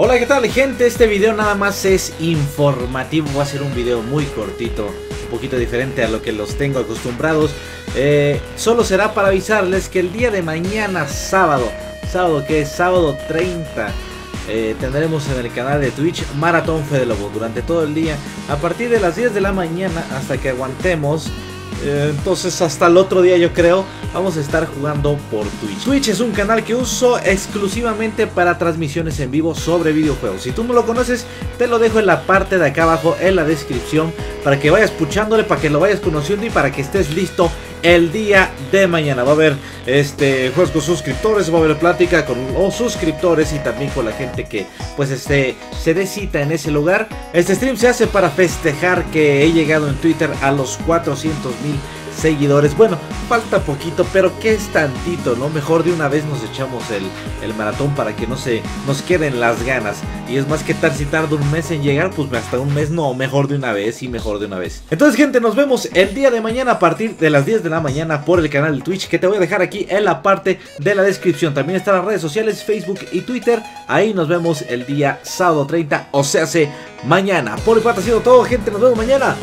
Hola, ¿qué tal gente? Este video nada más es informativo, va a ser un video muy cortito, un poquito diferente a lo que los tengo acostumbrados. Eh, solo será para avisarles que el día de mañana, sábado, sábado que es sábado 30, eh, tendremos en el canal de Twitch Maratón Fede Lobo durante todo el día, a partir de las 10 de la mañana hasta que aguantemos entonces hasta el otro día yo creo vamos a estar jugando por Twitch. Twitch es un canal que uso exclusivamente para transmisiones en vivo sobre videojuegos. Si tú no lo conoces, te lo dejo en la parte de acá abajo en la descripción para que vayas escuchándole, para que lo vayas conociendo y para que estés listo el día de mañana. Va a haber este juegos con suscriptores, va a haber plática con los suscriptores y también con la gente que pues este se dé cita en ese lugar. Este stream se hace para festejar que he llegado en Twitter a los 400 mil seguidores. Bueno, falta poquito, pero que es tantito, ¿no? Mejor de una vez nos echamos el, el, maratón para que no se nos queden las ganas. Y es más que tal si tarda un mes en llegar, pues hasta un mes no, mejor de una vez y mejor de una vez. Entonces, gente, nos vemos el día de mañana a partir de las 10 de la mañana por el canal de Twitch, que te voy a dejar aquí en la parte de la descripción. También están las redes sociales, Facebook y Twitter. Ahí nos vemos el día sábado 30, o sea, hace mañana. Por el parte ha sido todo, gente. Nos vemos mañana.